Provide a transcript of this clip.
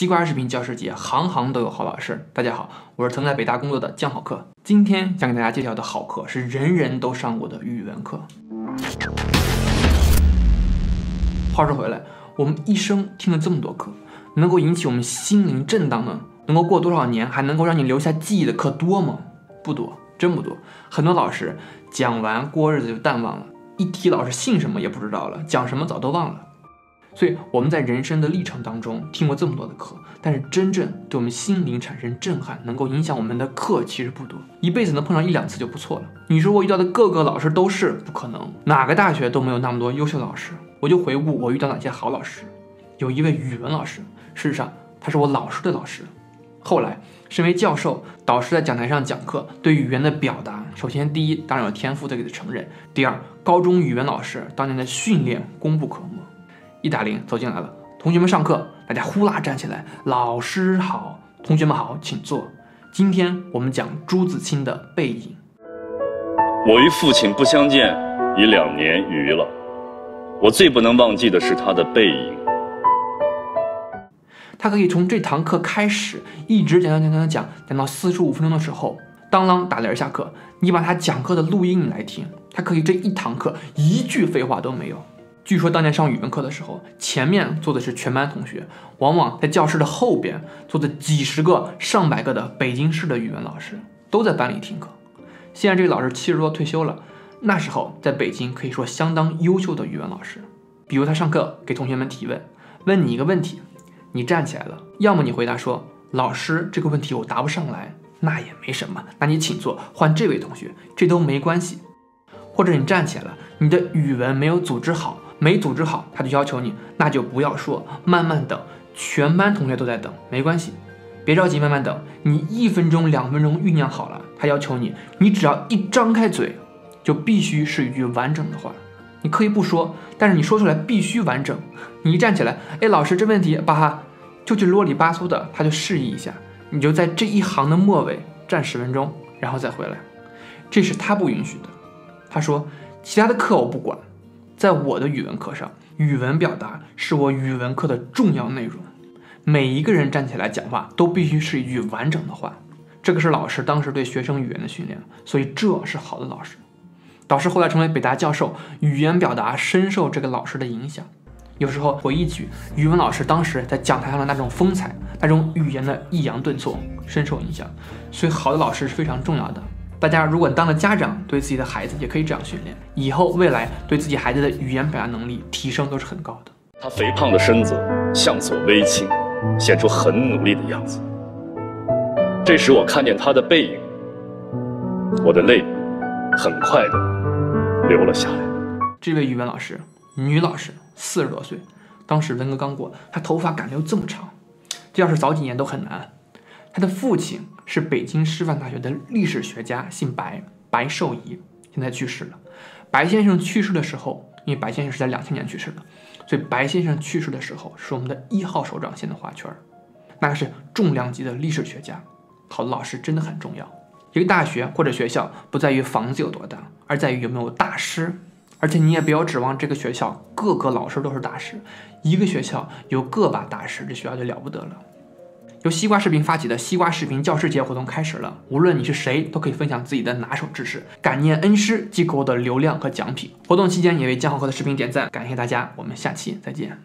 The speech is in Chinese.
西瓜视频教师节，行行都有好老师。大家好，我是曾在北大工作的江好课。今天想给大家介绍的好课是人人都上过的语文课。话说回来，我们一生听了这么多课，能够引起我们心灵震荡的，能够过多少年还能够让你留下记忆的课多吗？不多，真不多。很多老师讲完过日子就淡忘了，一提老师姓什么也不知道了，讲什么早都忘了。所以我们在人生的历程当中听过这么多的课，但是真正对我们心灵产生震撼、能够影响我们的课其实不多，一辈子能碰上一两次就不错了。你说我遇到的各个老师都是不可能，哪个大学都没有那么多优秀老师。我就回顾我遇到哪些好老师，有一位语文老师，事实上他是我老师的老师。后来身为教授，导师在讲台上讲课，对语言的表达，首先第一当然有天赋，得给他承认；第二，高中语文老师当年的训练功不可没。一打铃，走进来了。同学们上课，大家呼啦站起来。老师好，同学们好，请坐。今天我们讲朱自清的《背影》。我与父亲不相见已两年余了，我最不能忘记的是他的背影。他可以从这堂课开始，一直讲讲讲讲讲，讲到四十五分钟的时候，当啷打铃下课。你把他讲课的录音来听，他可以这一堂课一句废话都没有。据说当年上语文课的时候，前面坐的是全班同学，往往在教室的后边坐着几十个、上百个的北京市的语文老师，都在班里听课。现在这个老师七十多退休了，那时候在北京可以说相当优秀的语文老师。比如他上课给同学们提问，问你一个问题，你站起来了，要么你回答说老师这个问题我答不上来，那也没什么，那你请坐，换这位同学，这都没关系。或者你站起来了，你的语文没有组织好。没组织好，他就要求你，那就不要说，慢慢等。全班同学都在等，没关系，别着急，慢慢等。你一分钟、两分钟酝酿好了，他要求你，你只要一张开嘴，就必须是一句完整的话。你可以不说，但是你说出来必须完整。你一站起来，哎，老师这问题，把哈，就去啰里吧嗦的，他就示意一下，你就在这一行的末尾站十分钟，然后再回来。这是他不允许的。他说，其他的课我不管。在我的语文课上，语文表达是我语文课的重要内容。每一个人站起来讲话都必须是一句完整的话。这个是老师当时对学生语言的训练，所以这是好的老师。导师后来成为北大教授，语言表达深受这个老师的影响。有时候回忆起语文老师当时在讲台上的那种风采，那种语言的抑扬顿挫，深受影响。所以好的老师是非常重要的。大家如果当了家长，对自己的孩子也可以这样训练，以后未来对自己孩子的语言表达能力提升都是很高的。他肥胖的身子向左微倾，显出很努力的样子。这时我看见他的背影，我的泪很快的流了下来。这位语文老师，女老师，四十多岁，当时文革刚过，她头发敢留这么长，这要是早几年都很难。她的父亲是北京师范大学的历史学家，姓白，白寿仪，现在去世了。白先生去世的时候，因为白先生是在两千年去世的，所以白先生去世的时候是我们的一号首长线的画圈，那个是重量级的历史学家。好的老师真的很重要。一个大学或者学校不在于房子有多大，而在于有没有大师。而且你也不要指望这个学校各个老师都是大师，一个学校有个把大师，这学校就了不得了。由西瓜视频发起的西瓜视频教师节活动开始了，无论你是谁，都可以分享自己的拿手知识，感念恩师，即可获得流量和奖品。活动期间也为姜浩哥的视频点赞，感谢大家，我们下期再见。